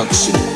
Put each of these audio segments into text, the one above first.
production.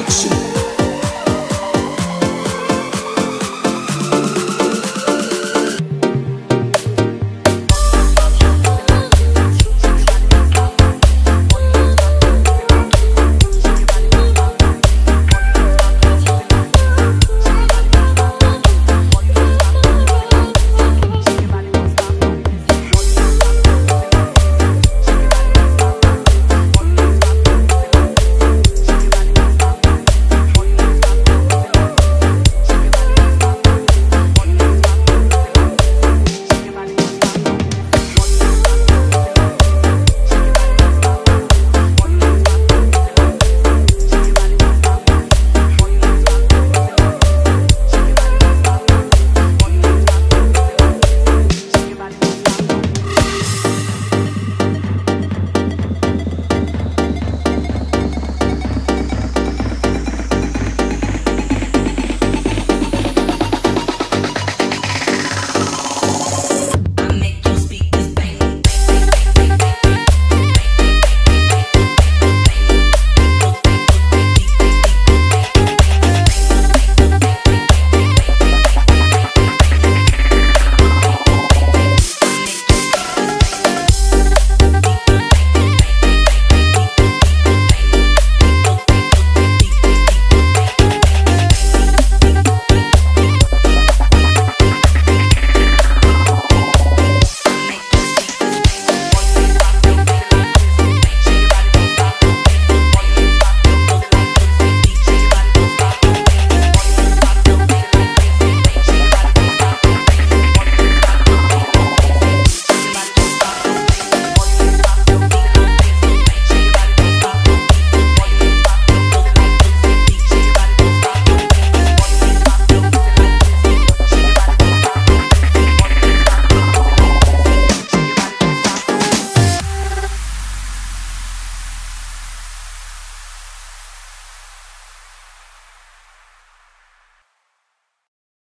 production.